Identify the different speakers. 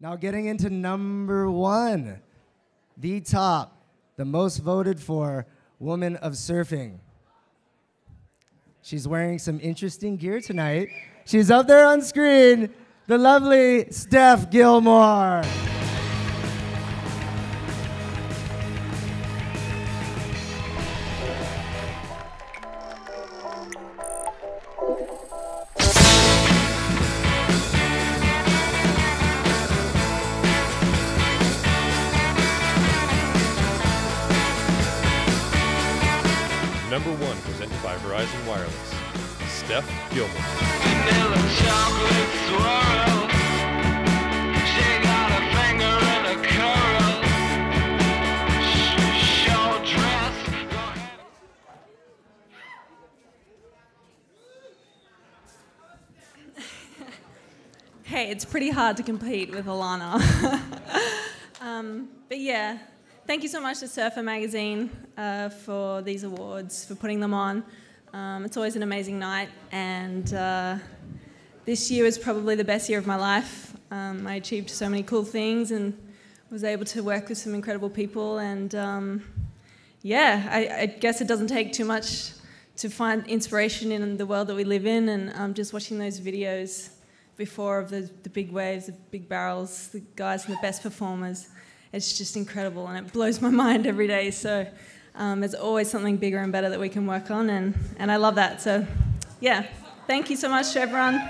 Speaker 1: Now, getting into number one, the top, the most voted for woman of surfing. She's wearing some interesting gear tonight. She's up there on screen, the lovely Steph Gilmore.
Speaker 2: Number one, presented by Verizon Wireless. Steph Gilmore.
Speaker 3: Hey, it's pretty hard to compete with Alana. um, but yeah, thank you so much to Surfer Magazine uh, for these awards, for putting them on. Um, it's always an amazing night, and uh, this year was probably the best year of my life. Um, I achieved so many cool things and was able to work with some incredible people, and um, yeah, I, I guess it doesn't take too much to find inspiration in the world that we live in, and um, just watching those videos before of the, the big waves, the big barrels, the guys and the best performers. It's just incredible and it blows my mind every day. So um, there's always something bigger and better that we can work on, and, and I love that. So, yeah, thank you so much to everyone.